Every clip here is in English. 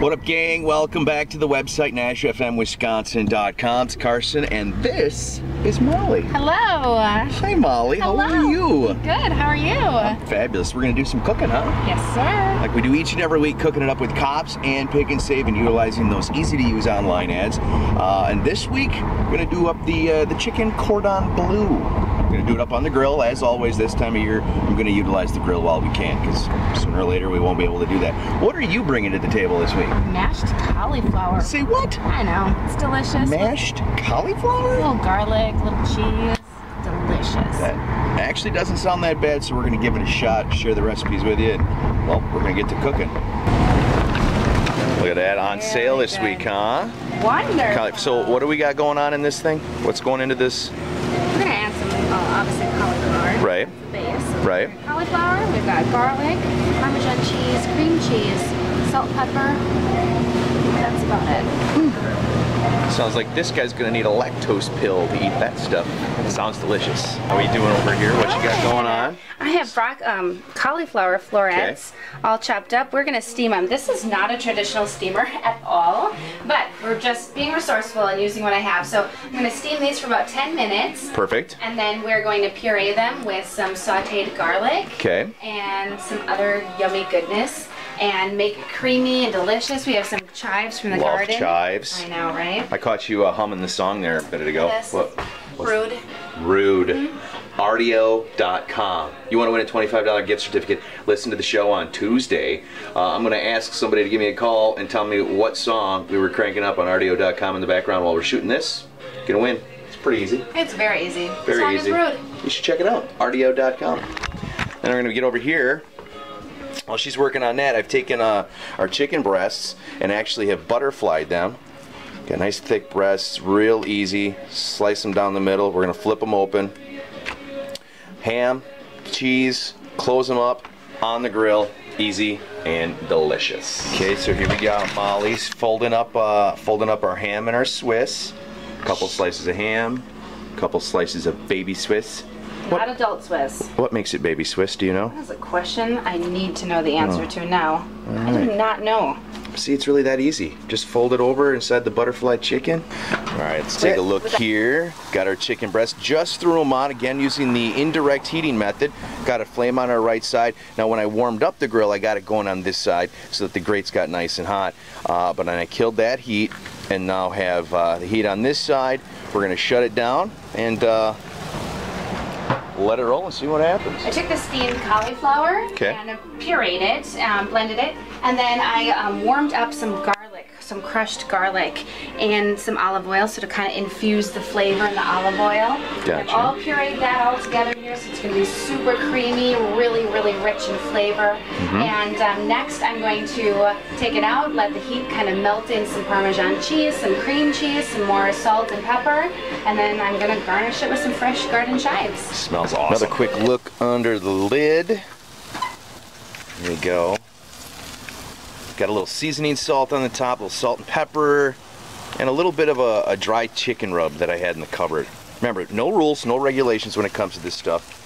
What up, gang? Welcome back to the website, NashFMWisconsin.com. It's Carson, and this is Molly. Hello. Hi, Molly. How Hello. are you? Good. How are you? Fabulous. We're going to do some cooking, huh? Yes, sir. Like we do each and every week, cooking it up with Copps and pick and save and utilizing those easy to use online ads. Uh, and this week, we're going to do up the uh, the chicken cordon bleu. We're going to do it up on the grill. As always, this time of year, I'm going to utilize the grill while we can because sooner or later we won't be able to do that. What are you bringing to the table this week? Mashed cauliflower. Say what? I know. It's delicious. Mashed cauliflower? A little garlic, little cheese. Delicious. That actually doesn't sound that bad, so we're going to give it a shot, share the recipes with you, and, well, we're going to get to cooking. Look at that, on Very sale this good. week, huh? Wonderful. So what do we got going on in this thing? What's going into this? We're gonna add some, uh, obviously cauliflower. Right. Base. Right. Cauliflower. We've got garlic, Parmesan cheese, cream cheese, salt, pepper. That's about it. Hmm. Sounds like this guy's gonna need a lactose pill to eat that stuff. sounds delicious. How are you doing over here? What you got going on? I have broc um, cauliflower florets all chopped up. We're gonna steam them. This is not a traditional steamer at all, but we're just being resourceful and using what I have. So I'm gonna steam these for about 10 minutes, Perfect. and then we're going to puree them with some sauteed garlic Okay. and some other yummy goodness. And make it creamy and delicious. We have some chives from the Love garden. chives. I know, right? I caught you uh, humming the song there a minute ago. Yes. What? Rude. Rude. RDO.com. You want to win a $25 gift certificate? Listen to the show on Tuesday. Uh, I'm going to ask somebody to give me a call and tell me what song we were cranking up on RDO.com in the background while we're shooting this. Gonna win. It's pretty easy. It's very easy. Very Song easy. is rude. You should check it out. RDO.com. Then we're gonna get over here. While she's working on that, I've taken uh, our chicken breasts and actually have butterflied them. Got nice thick breasts, real easy. Slice them down the middle. We're gonna flip them open. Ham, cheese, close them up on the grill. Easy and delicious. Okay, so here we got Molly's folding up, uh, folding up our ham and our Swiss. A couple slices of ham, a couple slices of baby Swiss. Not adult Swiss. What makes it baby Swiss? Do you know? That's a question I need to know the answer Oh. to now. I do not know. See, it's really that easy. Just fold it over inside the butterfly chicken. All right, let's take a look here. Got our chicken breast. Just threw them on again using the indirect heating method. Got a flame on our right side. Now, when I warmed up the grill, I got it going on this side so that the grates got nice and hot. Uh, but then I killed that heat and now have uh, the heat on this side. We're gonna shut it down and uh, let it roll and see what happens. I took the steamed cauliflower Okay. and pureed it, um, blended it, and then I um, warmed up some garlic, some crushed garlic, and some olive oil, so to kind of infuse the flavor in the olive oil. I've Gotcha. all pureed that all together here, so it's going to be super creamy, really, really rich in flavor. Mm-hmm. And um, next, I'm going to take it out, let the heat kind of melt in some Parmesan cheese, some cream cheese, some more salt and pepper, and then I'm going to garnish it with some fresh garden chives. Smells awesome. Another quick look under the lid. There we go. Got a little seasoning salt on the top, a little salt and pepper, and a little bit of a, a dry chicken rub that I had in the cupboard. Remember, no rules, no regulations when it comes to this stuff.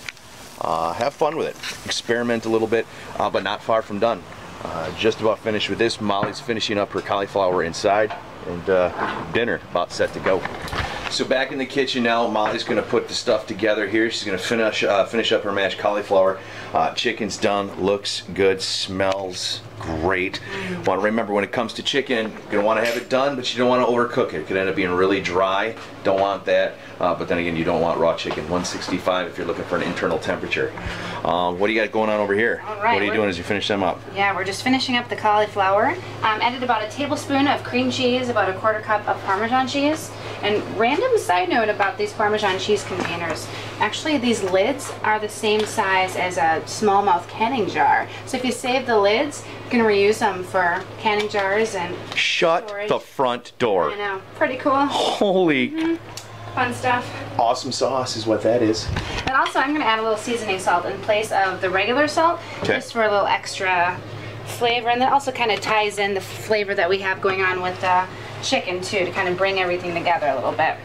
Uh, have fun with it. Experiment a little bit, uh, but not far from done. Uh, just about finished with this. Molly's finishing up her cauliflower inside, and uh, dinner about set to go. So back in the kitchen now, Molly's gonna put the stuff together here. She's gonna finish uh, finish up her mashed cauliflower. Uh, chicken's done, looks good, smells great. Want to remember when it comes to chicken, you're gonna want to have it done, but you don't want to overcook it. It could end up being really dry. Don't want that. Uh, but then again, you don't want raw chicken. 165 if you're looking for an internal temperature. Um, what do you got going on over here? All right, what are you doing as you finish them up? Yeah, we're just finishing up the cauliflower. Um, added about a tablespoon of cream cheese, about a quarter cup of Parmesan cheese. And random side note about these Parmesan cheese containers. Actually, these lids are the same size as a smallmouth canning jar. So if you save the lids, you can reuse them for canning jars and Shut Storage. the front door. I know, pretty cool, Holy mm-hmm. fun stuff. awesome sauce is what that is. And also, I'm gonna add a little seasoning salt in place of the regular salt, Okay. just for a little extra flavor. And that also kind of ties in the flavor that we have going on with the chicken too, to kind of bring everything together a little bit.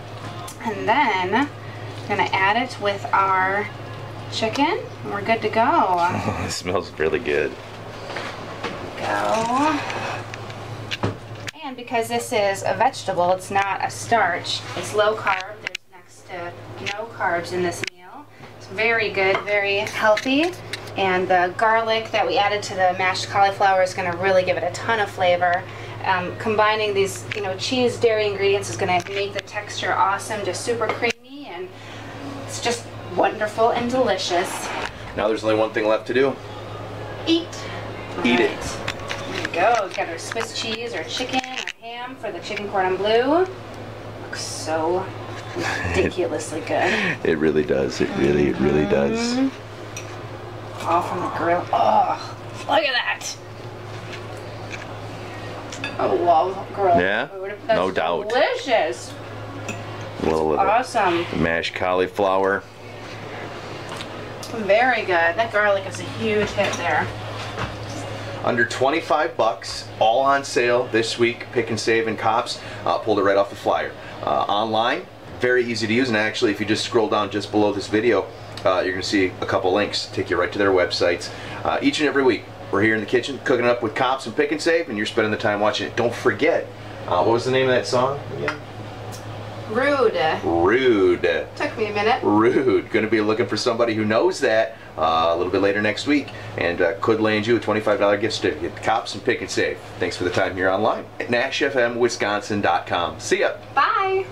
And then, I'm gonna add it with our chicken, and we're good to go. it smells really good. go. And because this is a vegetable, it's not a starch. It's low carb. There's next to no carbs in this meal. It's very good, very healthy. And the garlic that we added to the mashed cauliflower is going to really give it a ton of flavor. Um, combining these, you know, cheese dairy ingredients is going to make the texture awesome, just super creamy, and it's just wonderful and delicious. Now there's only one thing left to do. Eat. Eat it. There we go. We've got our Swiss cheese or chicken or ham for the chicken cordon bleu. Looks so ridiculously good. It really does. It really, it really does. Off from the grill. Oh, look at that. I love grilled Yeah? That's No doubt. Delicious. A little of Awesome. the mashed cauliflower. Very good. That garlic is a huge hit there. Under 25 bucks, all on sale this week. Pick and Save and Copps. Uh, pulled it right off the flyer. Uh, online, very easy to use. And actually, if you just scroll down just below this video, uh, you're going to see a couple links take you right to their websites. Uh, each and every week, we're here in the kitchen cooking up with Copps and Pick and Save, and you're spending the time watching it. Don't forget, uh, what was the name of that song again? Rude. Rude. Took me a minute. Rude. Going to be looking for somebody who knows that uh, a little bit later next week and uh, could land you a $25 gift certificate. Copps and Pick and Save. Thanks for the time here online at NashFMWisconsin.com. See ya. Bye.